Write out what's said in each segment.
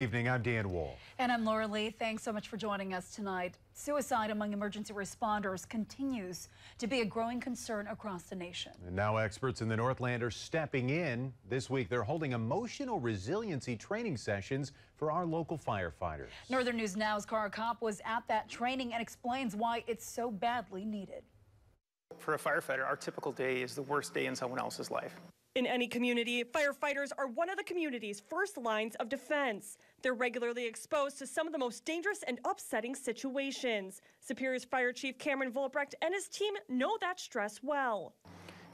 Evening, I'm Dan Wall. And I'm Laura Lee. Thanks so much for joining us tonight. Suicide among emergency responders continues to be a growing concern across the nation. And now experts in the Northland are stepping in. This week, they're holding emotional resiliency training sessions for our local firefighters. Northern News Now's Cara Kopp was at that training and explains why it's so badly needed. For a firefighter, our typical day is the worst day in someone else's life. In any community, firefighters are one of the community's first lines of defense. They're regularly exposed to some of the most dangerous and upsetting situations. Superior's Fire Chief Cameron Volbrecht and his team know that stress well.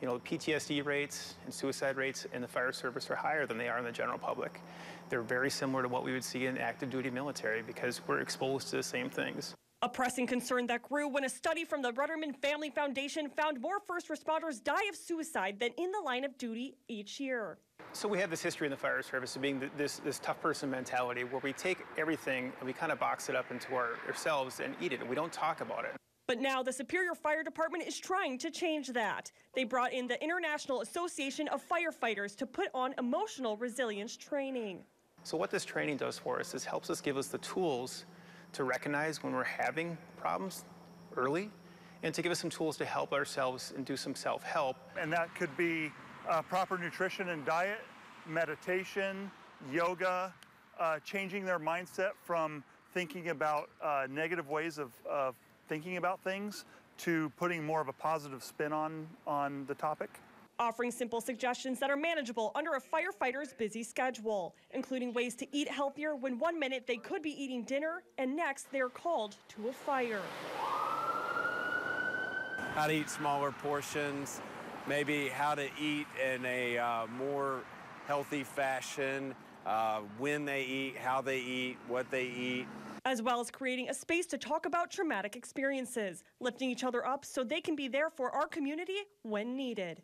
You know, PTSD rates and suicide rates in the fire service are higher than they are in the general public. They're very similar to what we would see in active duty military because we're exposed to the same things. A pressing concern that grew when a study from the Ruderman Family Foundation found more first responders die of suicide than in the line of duty each year. So we have this history in the fire service of being this, this tough person mentality where we take everything and we kind of box it up into our, ourselves and eat it, and we don't talk about it. But now the Superior Fire Department is trying to change that. They brought in the International Association of Firefighters to put on emotional resilience training. So what this training does for us is helps us give us the tools to recognize when we're having problems early and to give us some tools to help ourselves and do some self-help. And that could be uh, proper nutrition and diet, meditation, yoga, uh, changing their mindset from thinking about uh, negative ways of, of thinking about things to putting more of a positive spin on, on the topic offering simple suggestions that are manageable under a firefighter's busy schedule, including ways to eat healthier when one minute they could be eating dinner and next they're called to a fire. How to eat smaller portions, maybe how to eat in a uh, more healthy fashion, uh, when they eat, how they eat, what they eat. As well as creating a space to talk about traumatic experiences, lifting each other up so they can be there for our community when needed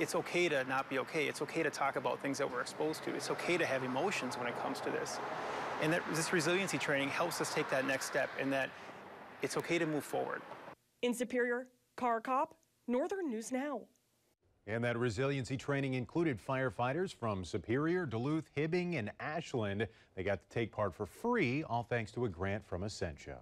it's okay to not be okay. It's okay to talk about things that we're exposed to. It's okay to have emotions when it comes to this. And that this resiliency training helps us take that next step and that it's okay to move forward. In Superior, Cara Kopp, Northern News Now. And that resiliency training included firefighters from Superior, Duluth, Hibbing, and Ashland. They got to take part for free, all thanks to a grant from Essentia.